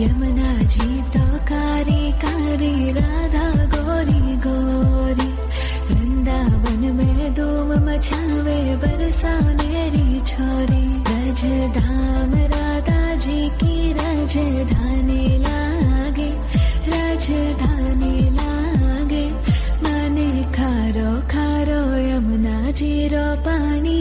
यमुना जी त कारी राधा गोरी गौरि। वृन्दावन मेछावे बा नेरि छोरी रज धाम राधा जी की धानी लागे राजधानी लागे। मने खारो खारो यमुना जीरो पाणि